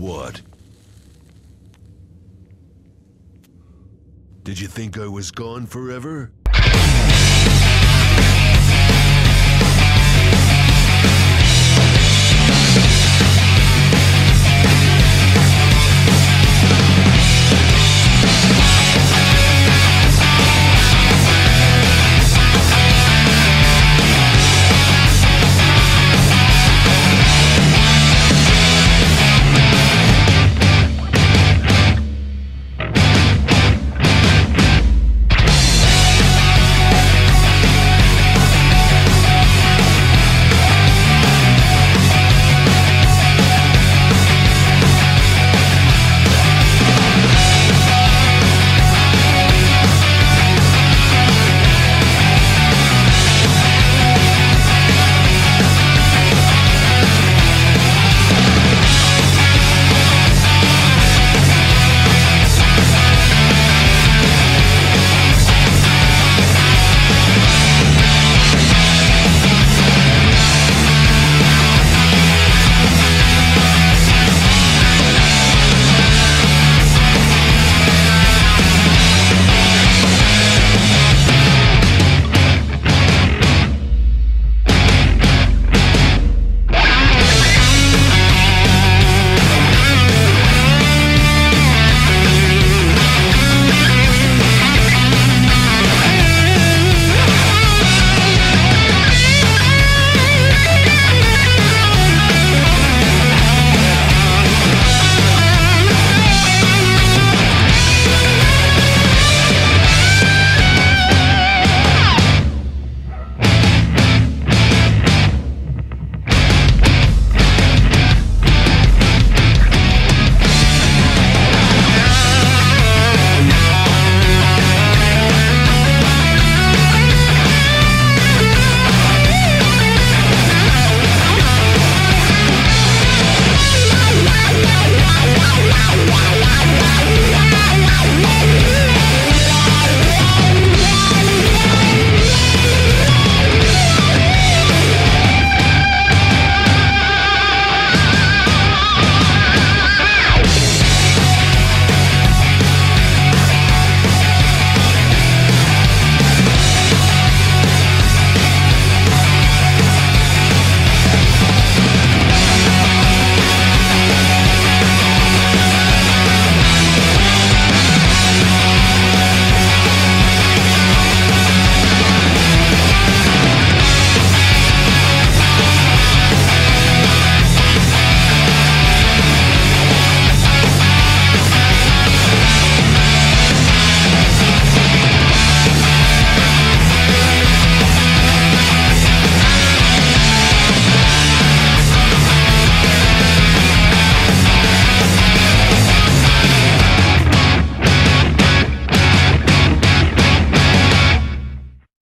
What? Did you think I was gone forever?